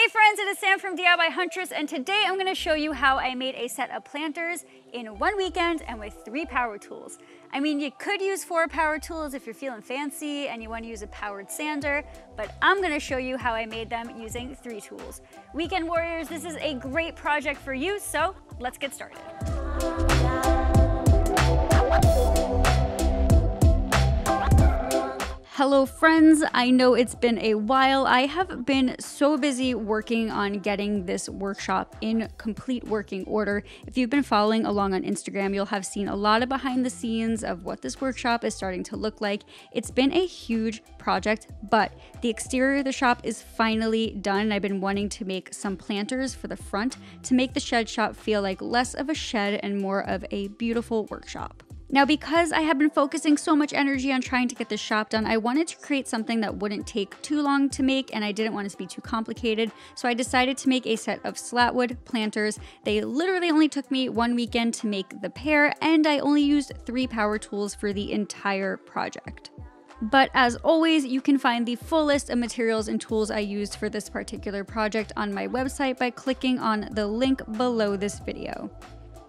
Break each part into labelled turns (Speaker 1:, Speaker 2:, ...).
Speaker 1: Hey friends, it is Sam from DIY Huntress and today I'm gonna show you how I made a set of planters in one weekend and with three power tools. I mean, you could use four power tools if you're feeling fancy and you wanna use a powered sander, but I'm gonna show you how I made them using three tools. Weekend warriors, this is a great project for you, so let's get started. Hello friends, I know it's been a while. I have been so busy working on getting this workshop in complete working order. If you've been following along on Instagram, you'll have seen a lot of behind the scenes of what this workshop is starting to look like. It's been a huge project, but the exterior of the shop is finally done. I've been wanting to make some planters for the front to make the shed shop feel like less of a shed and more of a beautiful workshop. Now, because I have been focusing so much energy on trying to get this shop done, I wanted to create something that wouldn't take too long to make and I didn't want it to be too complicated. So I decided to make a set of slatwood planters. They literally only took me one weekend to make the pair and I only used three power tools for the entire project. But as always, you can find the full list of materials and tools I used for this particular project on my website by clicking on the link below this video.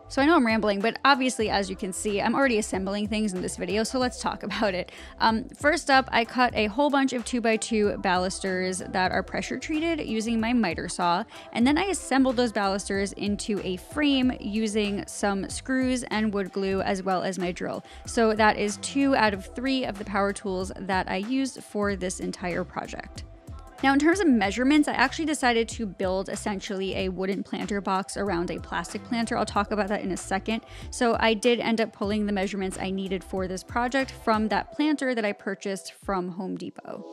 Speaker 1: So I know I'm rambling, but obviously, as you can see, I'm already assembling things in this video, so let's talk about it. Um, first up, I cut a whole bunch of 2x2 balusters that are pressure treated using my miter saw, and then I assembled those balusters into a frame using some screws and wood glue as well as my drill. So that is two out of three of the power tools that I used for this entire project. Now in terms of measurements, I actually decided to build essentially a wooden planter box around a plastic planter. I'll talk about that in a second. So I did end up pulling the measurements I needed for this project from that planter that I purchased from Home Depot.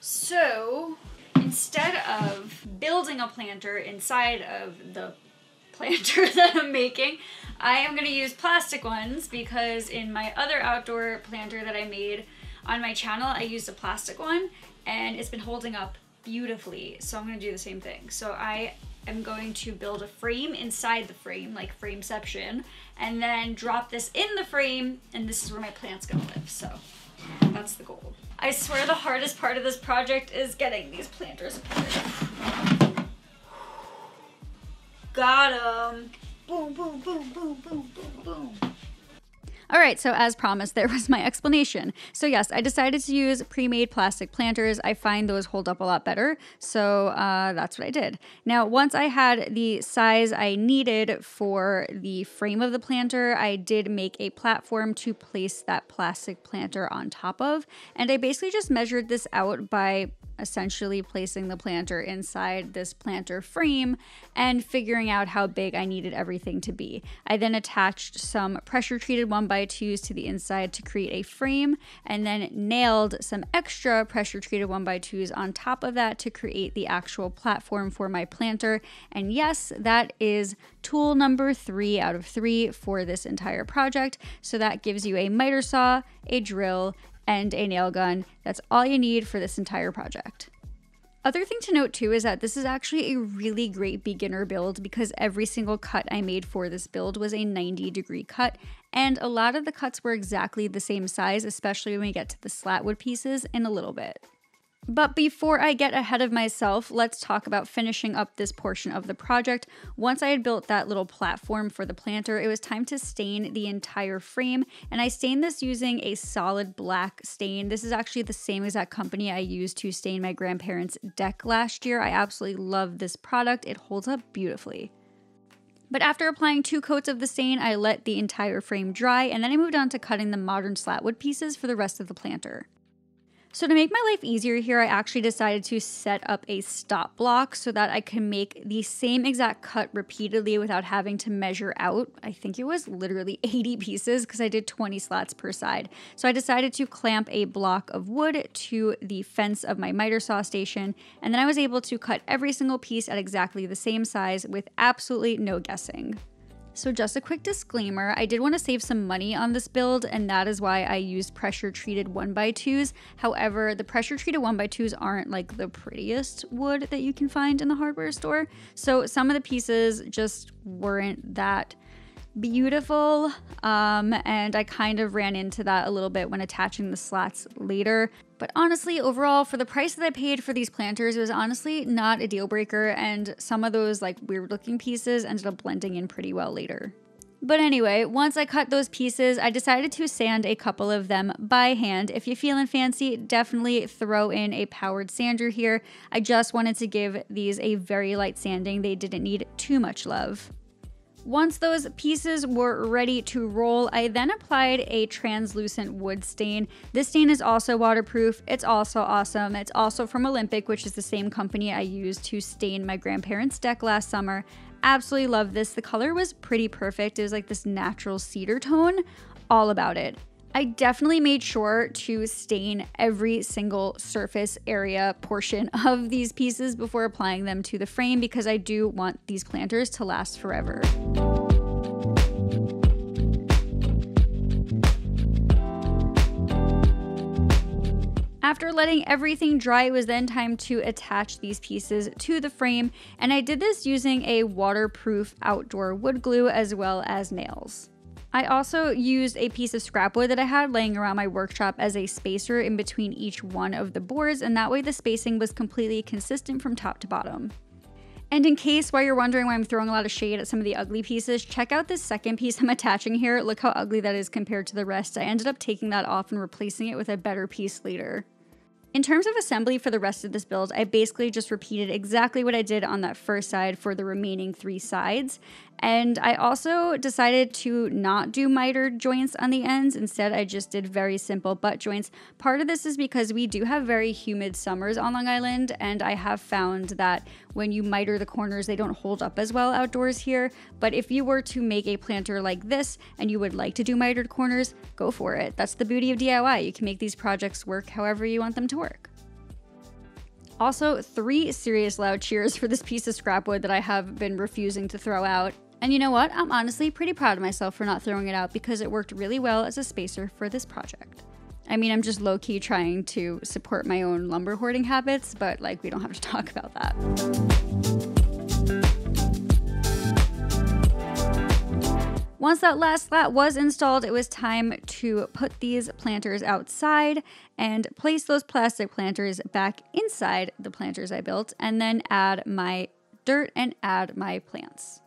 Speaker 1: So instead of building a planter inside of the planter that I'm making, I am going to use plastic ones because in my other outdoor planter that I made on my channel, I used a plastic one and it's been holding up beautifully. So I'm going to do the same thing. So I am going to build a frame inside the frame, like frameception, and then drop this in the frame and this is where my plant's to live. So that's the goal. I swear the hardest part of this project is getting these planters apart. Got him. Boom, boom, boom, boom, boom, boom, boom. All right, so as promised, there was my explanation. So yes, I decided to use pre-made plastic planters. I find those hold up a lot better, so uh, that's what I did. Now, once I had the size I needed for the frame of the planter, I did make a platform to place that plastic planter on top of, and I basically just measured this out by essentially placing the planter inside this planter frame and figuring out how big I needed everything to be. I then attached some pressure treated 1x2s to the inside to create a frame and then nailed some extra pressure treated 1x2s on top of that to create the actual platform for my planter. And yes, that is tool number three out of three for this entire project. So that gives you a miter saw, a drill, and a nail gun. That's all you need for this entire project. Other thing to note too is that this is actually a really great beginner build because every single cut I made for this build was a 90 degree cut and a lot of the cuts were exactly the same size, especially when we get to the slatwood pieces in a little bit. But before I get ahead of myself, let's talk about finishing up this portion of the project. Once I had built that little platform for the planter, it was time to stain the entire frame, and I stained this using a solid black stain. This is actually the same exact company I used to stain my grandparents' deck last year. I absolutely love this product. It holds up beautifully. But after applying two coats of the stain, I let the entire frame dry, and then I moved on to cutting the modern slatwood pieces for the rest of the planter. So to make my life easier here, I actually decided to set up a stop block so that I can make the same exact cut repeatedly without having to measure out. I think it was literally 80 pieces because I did 20 slats per side. So I decided to clamp a block of wood to the fence of my miter saw station, and then I was able to cut every single piece at exactly the same size with absolutely no guessing. So just a quick disclaimer, I did want to save some money on this build and that is why I used pressure treated 1x2s. However, the pressure treated 1x2s aren't like the prettiest wood that you can find in the hardware store. So some of the pieces just weren't that beautiful. Um, and I kind of ran into that a little bit when attaching the slats later. But honestly, overall, for the price that I paid for these planters, it was honestly not a deal breaker. And some of those like weird looking pieces ended up blending in pretty well later. But anyway, once I cut those pieces, I decided to sand a couple of them by hand. If you're feeling fancy, definitely throw in a powered sander here. I just wanted to give these a very light sanding. They didn't need too much love. Once those pieces were ready to roll, I then applied a translucent wood stain. This stain is also waterproof. It's also awesome. It's also from Olympic, which is the same company I used to stain my grandparents' deck last summer. Absolutely love this. The color was pretty perfect. It was like this natural cedar tone. All about it. I definitely made sure to stain every single surface area portion of these pieces before applying them to the frame because I do want these planters to last forever. After letting everything dry, it was then time to attach these pieces to the frame, and I did this using a waterproof outdoor wood glue as well as nails. I also used a piece of scrap wood that I had laying around my workshop as a spacer in between each one of the boards, and that way the spacing was completely consistent from top to bottom. And in case while you're wondering why I'm throwing a lot of shade at some of the ugly pieces, check out this second piece I'm attaching here. Look how ugly that is compared to the rest. I ended up taking that off and replacing it with a better piece later. In terms of assembly for the rest of this build, I basically just repeated exactly what I did on that first side for the remaining three sides. And I also decided to not do miter joints on the ends. Instead, I just did very simple butt joints. Part of this is because we do have very humid summers on Long Island, and I have found that when you miter the corners, they don't hold up as well outdoors here. But if you were to make a planter like this and you would like to do mitered corners, go for it. That's the beauty of DIY. You can make these projects work however you want them to work. Also, three serious loud cheers for this piece of scrap wood that I have been refusing to throw out. And you know what? I'm honestly pretty proud of myself for not throwing it out because it worked really well as a spacer for this project. I mean, I'm just low key trying to support my own lumber hoarding habits, but like, we don't have to talk about that. Once that last slat was installed, it was time to put these planters outside and place those plastic planters back inside the planters I built, and then add my dirt and add my plants.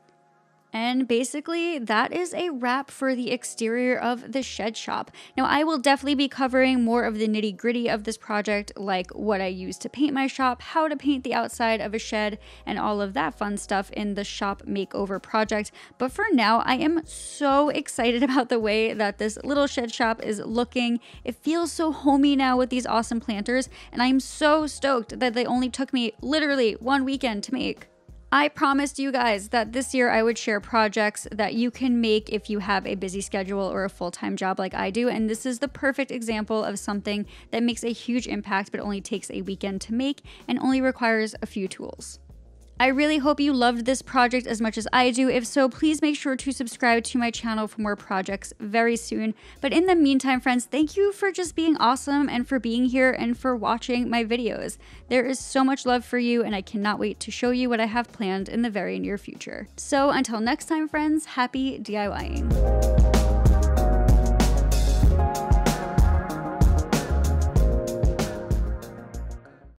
Speaker 1: And basically, that is a wrap for the exterior of the shed shop. Now, I will definitely be covering more of the nitty gritty of this project, like what I use to paint my shop, how to paint the outside of a shed, and all of that fun stuff in the shop makeover project. But for now, I am so excited about the way that this little shed shop is looking. It feels so homey now with these awesome planters, and I'm so stoked that they only took me literally one weekend to make. I promised you guys that this year I would share projects that you can make if you have a busy schedule or a full time job like I do. And this is the perfect example of something that makes a huge impact but only takes a weekend to make and only requires a few tools. I really hope you loved this project as much as I do. If so, please make sure to subscribe to my channel for more projects very soon. But in the meantime, friends, thank you for just being awesome and for being here and for watching my videos. There is so much love for you and I cannot wait to show you what I have planned in the very near future. So until next time, friends, happy DIYing.